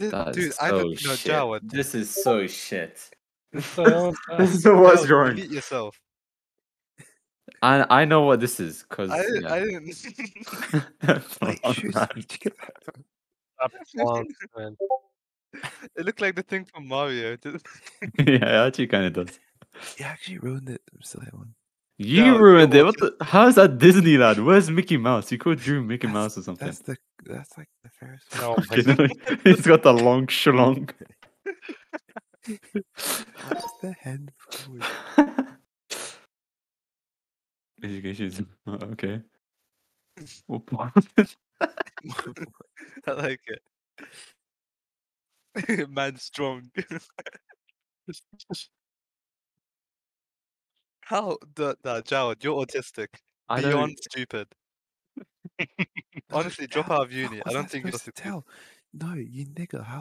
This, That's dude, I so don't know, shit. Jawad. This is so shit. So, uh, This is the worst Jawad, drawing. Mute yourself. I I know what this is because I didn't. yeah. I didn't. Wait, Come shoot, on, you took it back. stop plants, man. it looked like the thing from Mario. yeah, it actually kind of does. You actually ruined it. Still that one. You No, ruined it. What the? How is that Disneyland? Where's Mickey Mouse? You could drew Mickey That's- Mouse or something. That's the that's like the Ferris. No, no, he's got the long shlong. What's the hand forward? Education. Oh, okay. What I like it. Man strong. How the the Jawad, you're autistic. I Beyond don't. stupid. Honestly, drop out of uni. I don't think you're supposed to tell. No, you nigger. How